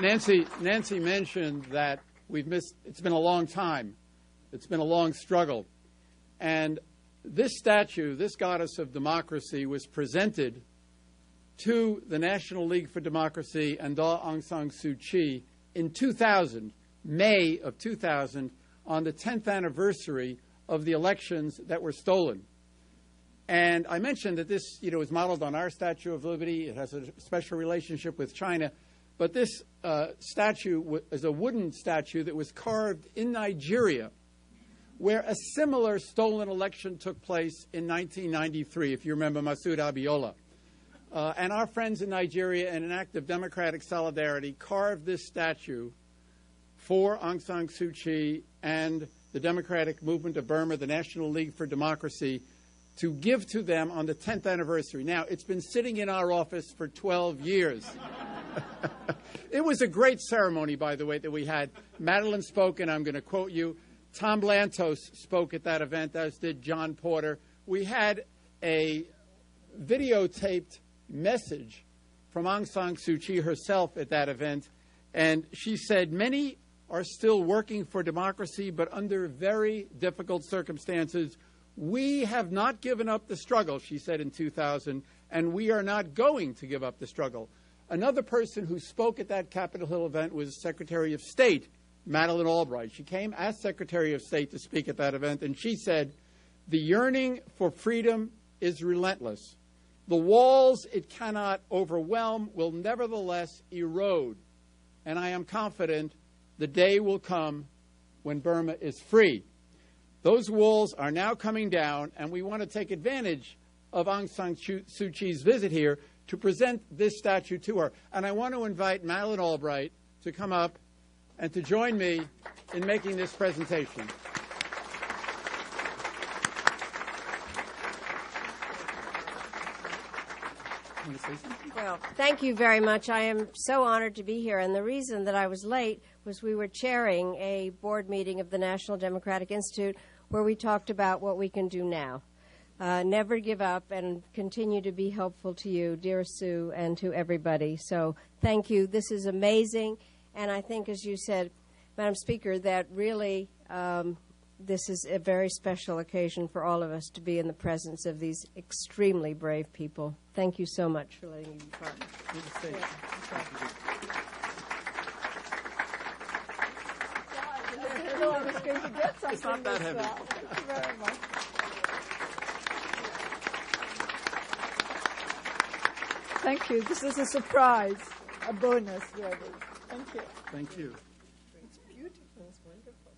Nancy, Nancy mentioned that we've missed, it's been a long time. It's been a long struggle. And this statue, this goddess of democracy, was presented to the National League for Democracy and Daw Aung San Suu Kyi in 2000, May of 2000, on the 10th anniversary of the elections that were stolen. And I mentioned that this, you know, is modeled on our Statue of Liberty. It has a special relationship with China. But this uh, statue is a wooden statue that was carved in Nigeria, where a similar stolen election took place in 1993, if you remember Moshood Abiola. Uh, and our friends in Nigeria, in an act of democratic solidarity, carved this statue for Aung San Suu Kyi and the Democratic Movement of Burma, the National League for Democracy, to give to them on the 10th anniversary. Now, it's been sitting in our office for 12 years. It was a great ceremony, by the way, that we had. Madeleine spoke, and I'm going to quote you. Tom Lantos spoke at that event, as did John Porter. We had a videotaped message from Aung San Suu Kyi herself at that event, and she said, Many are still working for democracy, but under very difficult circumstances. We have not given up the struggle, she said in 2000, and we are not going to give up the struggle. Another person who spoke at that Capitol Hill event was Secretary of State Madeleine Albright. She came as Secretary of State to speak at that event, and she said, The yearning for freedom is relentless. The walls it cannot overwhelm will nevertheless erode. And I am confident the day will come when Burma is free. Those walls are now coming down, and we want to take advantage of Aung San Suu Kyi's visit here to present this statue to her. And I want to invite Madeleine Albright to come up and to join me in making this presentation. Well, thank you very much. I am so honored to be here. And the reason that I was late was we were chairing a board meeting of the National Democratic Institute where we talked about what we can do now. Uh, never give up and continue to be helpful to you, dear Sue, and to everybody. So thank you. This is amazing. And I think, as you said, Madam Speaker, that really um, this is a very special occasion for all of us to be in the presence of these extremely brave people. Thank you so much for letting me be part of it. It's not that heavy. Thank you very much. Thank you. This is a surprise, a bonus, really. Thank you. Thank you. It's beautiful. It's wonderful.